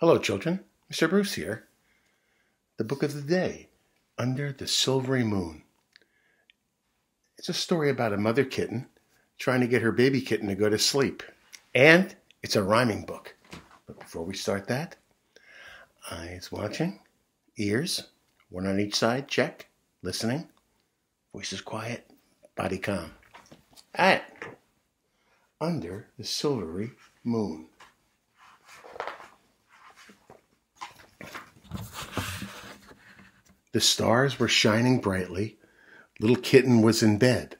Hello, children. Mr. Bruce here. The book of the day, Under the Silvery Moon. It's a story about a mother kitten trying to get her baby kitten to go to sleep. And it's a rhyming book. But before we start that, eyes watching, ears, one on each side, check, listening, voices quiet, body calm. At Under the Silvery Moon. The stars were shining brightly. Little kitten was in bed.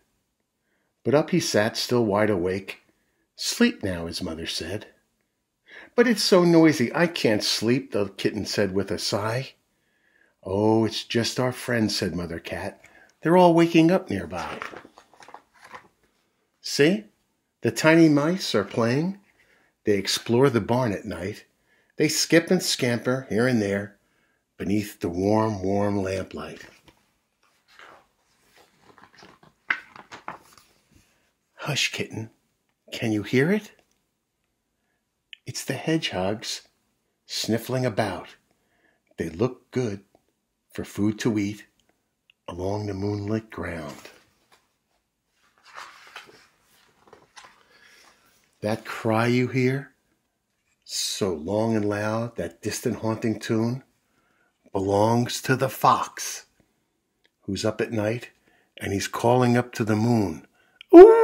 But up he sat, still wide awake. Sleep now, his mother said. But it's so noisy, I can't sleep, the kitten said with a sigh. Oh, it's just our friends, said Mother Cat. They're all waking up nearby. See, the tiny mice are playing. They explore the barn at night. They skip and scamper here and there beneath the warm, warm lamplight. Hush, kitten. Can you hear it? It's the hedgehogs sniffling about. They look good for food to eat along the moonlit ground. That cry you hear, so long and loud, that distant haunting tune, belongs to the fox who's up at night and he's calling up to the moon. Ooh!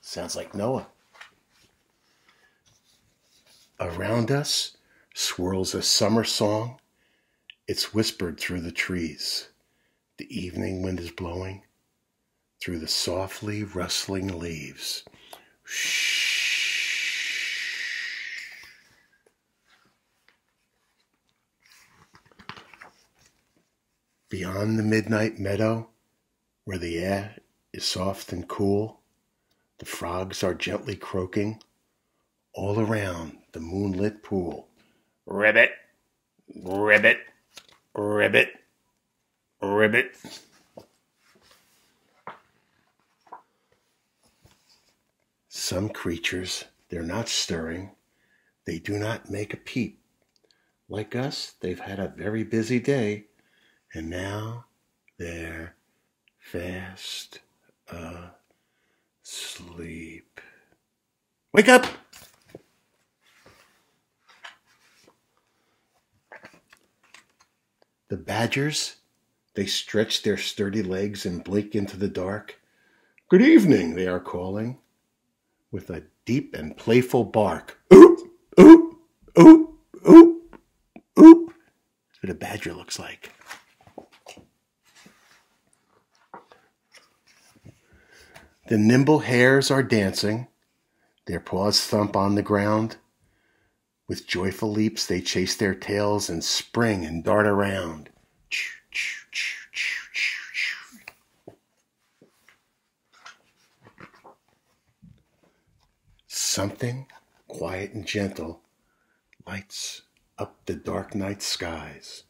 Sounds like Noah. Around us swirls a summer song. It's whispered through the trees. The evening wind is blowing through the softly rustling leaves. Shh. Beyond the midnight meadow, where the air is soft and cool, the frogs are gently croaking all around the moonlit pool. Ribbit, ribbit, ribbit, ribbit. Some creatures, they're not stirring. They do not make a peep. Like us, they've had a very busy day and now they're fast asleep. Wake up! The badgers, they stretch their sturdy legs and blink into the dark. Good evening, they are calling, with a deep and playful bark. Oop, oop, oop, oop, oop. That's what a badger looks like. The nimble hares are dancing, their paws thump on the ground. With joyful leaps they chase their tails and spring and dart around. Something quiet and gentle lights up the dark night skies.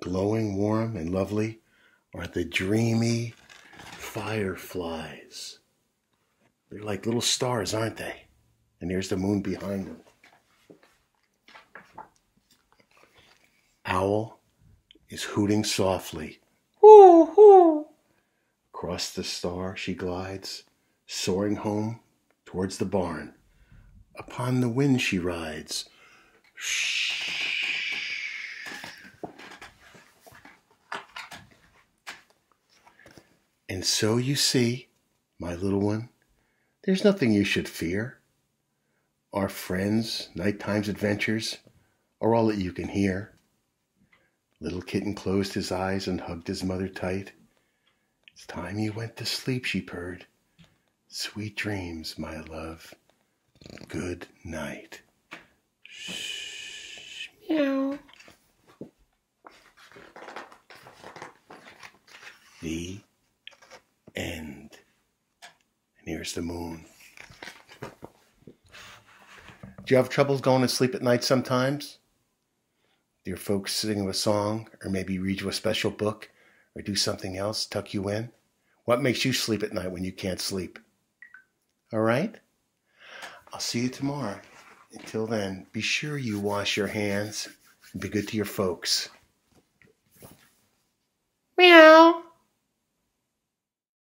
Glowing warm and lovely are the dreamy fireflies. They're like little stars, aren't they? And here's the moon behind them. Owl is hooting softly. Hoo, hoo. Across the star she glides, soaring home towards the barn. Upon the wind she rides. Shh. And so you see, my little one, there's nothing you should fear. Our friends, nighttime's adventures, are all that you can hear. Little kitten closed his eyes and hugged his mother tight. It's time you went to sleep, she purred. Sweet dreams, my love. Good night. There's the moon. Do you have troubles going to sleep at night sometimes? Do your folks sing you a song, or maybe read you a special book, or do something else, tuck you in? What makes you sleep at night when you can't sleep? All right? I'll see you tomorrow. Until then, be sure you wash your hands and be good to your folks. Meow.